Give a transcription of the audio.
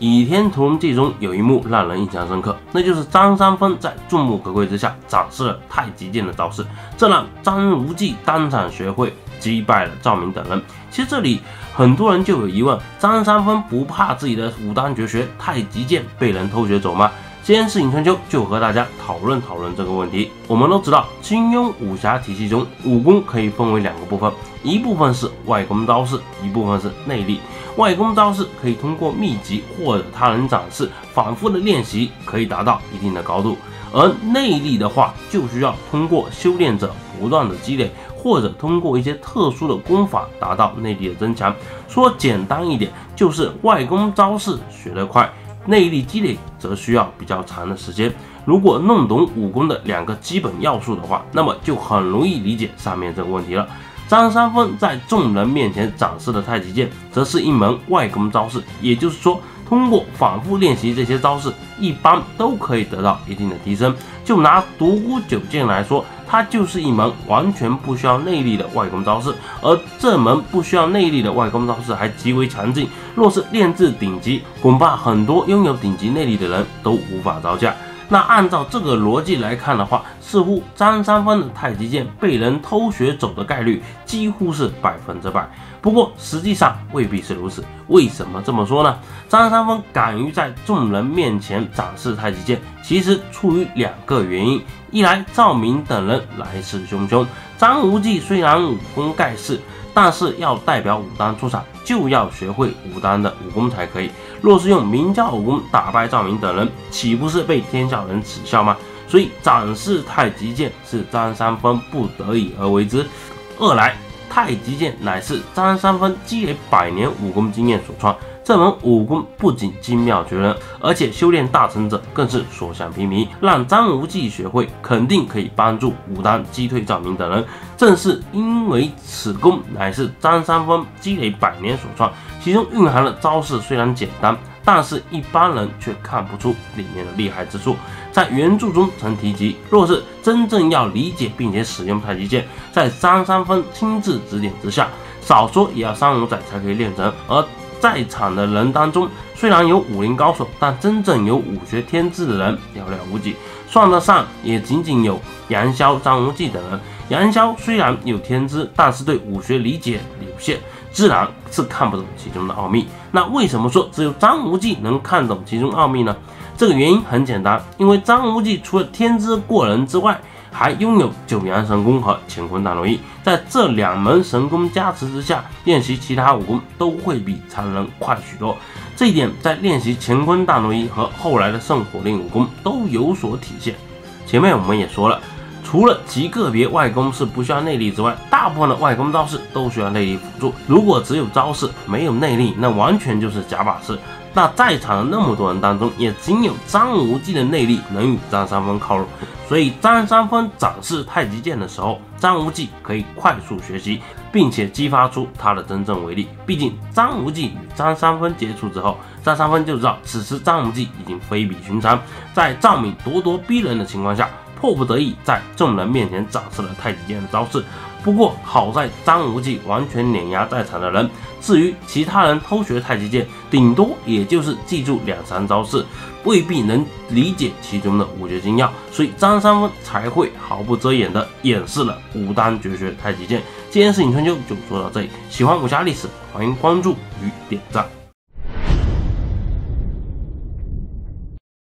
倚天屠龙记》中有一幕让人印象深刻，那就是张三丰在众目睽睽之下展示了太极剑的招式，这让张无忌当场学会，击败了赵敏等人。其实这里很多人就有疑问：张三丰不怕自己的武当绝学太极剑被人偷学走吗？今天是影春秋就和大家讨论讨论这个问题。我们都知道，金庸武侠体系中武功可以分为两个部分，一部分是外功招式，一部分是内力。外功招式可以通过秘籍或者他人展示，反复的练习可以达到一定的高度；而内力的话，就需要通过修炼者不断的积累，或者通过一些特殊的功法达到内力的增强。说简单一点，就是外功招式学得快。内力积累则需要比较长的时间。如果弄懂武功的两个基本要素的话，那么就很容易理解上面这个问题了。张三丰在众人面前展示的太极剑，则是一门外功招式，也就是说，通过反复练习这些招式，一般都可以得到一定的提升。就拿独孤九剑来说。它就是一门完全不需要内力的外功招式，而这门不需要内力的外功招式还极为强劲。若是练至顶级，恐怕很多拥有顶级内力的人都无法招架。那按照这个逻辑来看的话，似乎张三丰的太极剑被人偷学走的概率几乎是百分之百。不过实际上未必是如此。为什么这么说呢？张三丰敢于在众人面前展示太极剑，其实出于两个原因：一来赵敏等人来势汹汹，张无忌虽然武功盖世。但是要代表武当出场，就要学会武当的武功才可以。若是用明教武功打败赵敏等人，岂不是被天下人耻笑吗？所以展示太极剑是张三丰不得已而为之。二来，太极剑乃是张三丰积累百年武功经验所创。这门武功不仅精妙绝伦，而且修炼大成者更是所向披靡。让张无忌学会，肯定可以帮助武当击退赵敏等人。正是因为此功乃是张三丰积累百年所创，其中蕴含的招式虽然简单，但是一般人却看不出里面的厉害之处。在原著中曾提及，若是真正要理解并且使用太极剑，在张三丰亲自指点之下，少说也要三五载才可以练成。而在场的人当中，虽然有武林高手，但真正有武学天资的人寥寥无几，算得上也仅仅有杨逍、张无忌等人。杨逍虽然有天资，但是对武学理解有限，自然是看不懂其中的奥秘。那为什么说只有张无忌能看懂其中奥秘呢？这个原因很简单，因为张无忌除了天资过人之外，还拥有九阳神功和乾坤大挪移，在这两门神功加持之下，练习其他武功都会比常人快许多。这一点在练习乾坤大挪移和后来的圣火令武功都有所体现。前面我们也说了，除了极个别外功是不需要内力之外，大部分的外功招式都需要内力辅助。如果只有招式没有内力，那完全就是假把式。那在场的那么多人当中，也仅有张无忌的内力能与张三丰靠拢。所以张三丰展示太极剑的时候，张无忌可以快速学习，并且激发出他的真正威力。毕竟张无忌与张三丰接触之后，张三丰就知道此时张无忌已经非比寻常。在赵敏咄咄逼人的情况下，迫不得已在众人面前展示了太极剑的招式。不过好在张无忌完全碾压在场的人，至于其他人偷学太极剑，顶多也就是记住两三招式，未必能理解其中的武学精要，所以张三丰才会毫不遮掩地演示了武当绝学太极剑。今天是影春秋就说到这里，喜欢武侠历史，欢迎关注与点赞。